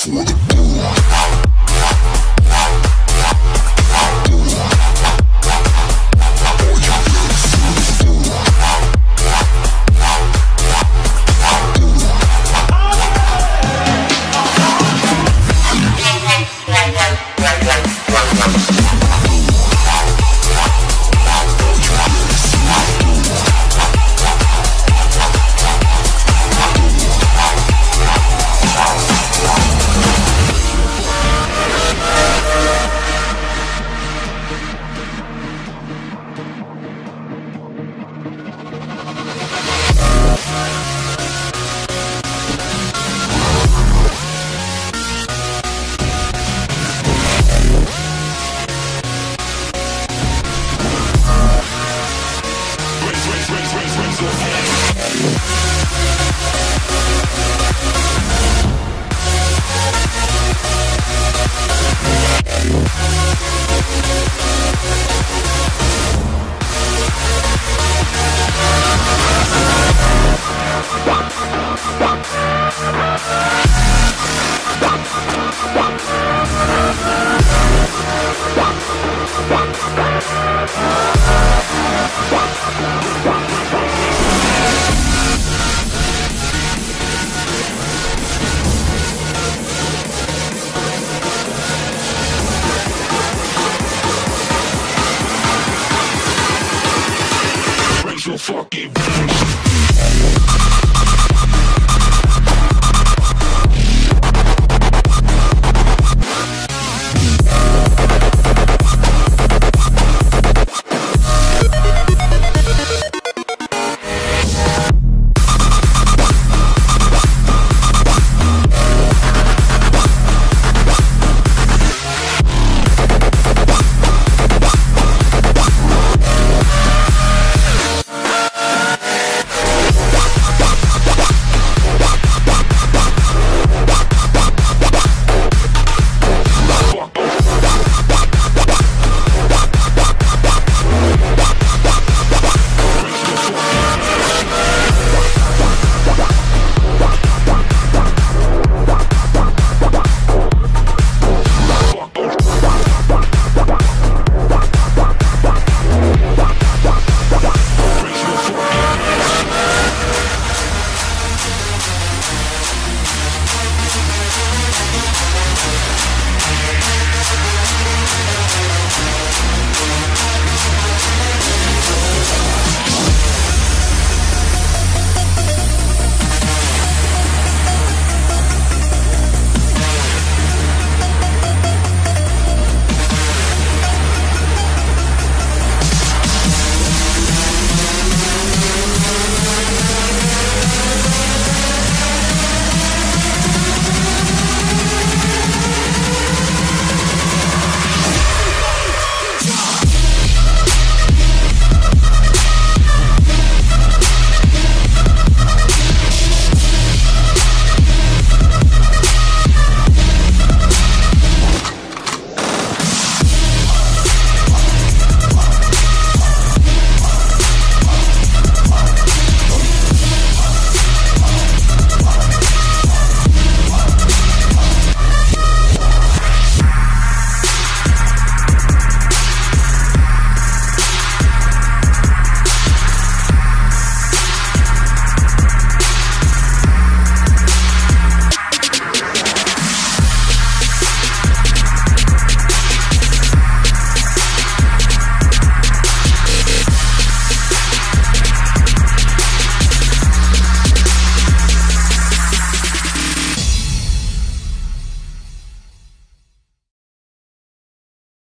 for the boo.